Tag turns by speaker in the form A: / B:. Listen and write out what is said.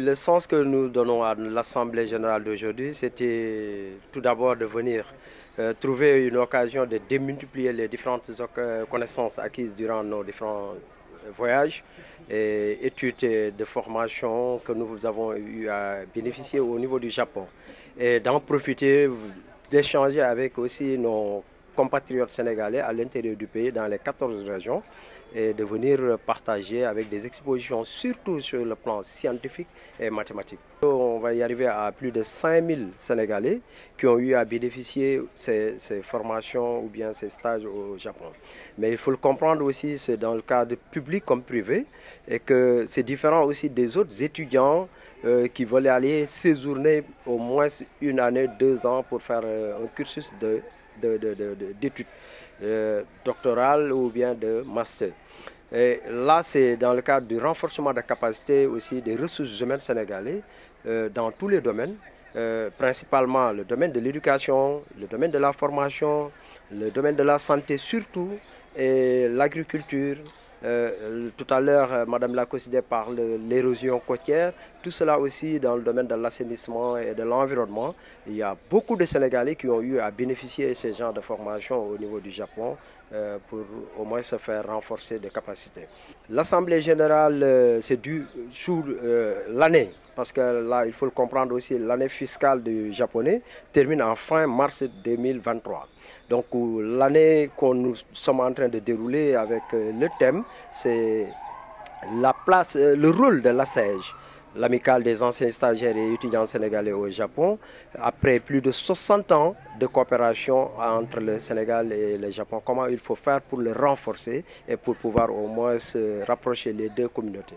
A: Le sens que nous donnons à l'Assemblée générale d'aujourd'hui, c'était tout d'abord de venir euh, trouver une occasion de démultiplier les différentes connaissances acquises durant nos différents voyages et études de formation que nous avons eu à bénéficier au niveau du Japon. Et d'en profiter, d'échanger avec aussi nos compatriotes sénégalais à l'intérieur du pays, dans les 14 régions, et de venir partager avec des expositions, surtout sur le plan scientifique et mathématique. On va y arriver à plus de 5000 Sénégalais qui ont eu à bénéficier de ces, formations ou bien ces stages au Japon. Mais il faut le comprendre aussi, c'est dans le cadre public comme privé, et que c'est différent aussi des autres étudiants euh, qui veulent aller séjourner au moins une année, deux ans pour faire euh, un cursus de d'études euh, doctorales ou bien de master. Et là, c'est dans le cadre du renforcement de la capacité aussi des ressources humaines sénégalais euh, dans tous les domaines, euh, principalement le domaine de l'éducation, le domaine de la formation, le domaine de la santé surtout, et l'agriculture, euh, tout à l'heure, euh, Madame Lacosidé parle de l'érosion côtière. Tout cela aussi dans le domaine de l'assainissement et de l'environnement. Il y a beaucoup de Sénégalais qui ont eu à bénéficier de ce genre de formation au niveau du Japon euh, pour au moins se faire renforcer des capacités. L'Assemblée générale, c'est dû sur l'année, parce que là, il faut le comprendre aussi, l'année fiscale du japonais termine en fin mars 2023. Donc l'année qu'on nous sommes en train de dérouler avec le thème, c'est la place, le rôle de l'ASSEJ, l'amicale des anciens stagiaires et étudiants sénégalais au Japon, après plus de 60 ans de coopération entre le Sénégal et le Japon. Comment il faut faire pour le renforcer et pour pouvoir au moins se rapprocher les deux communautés?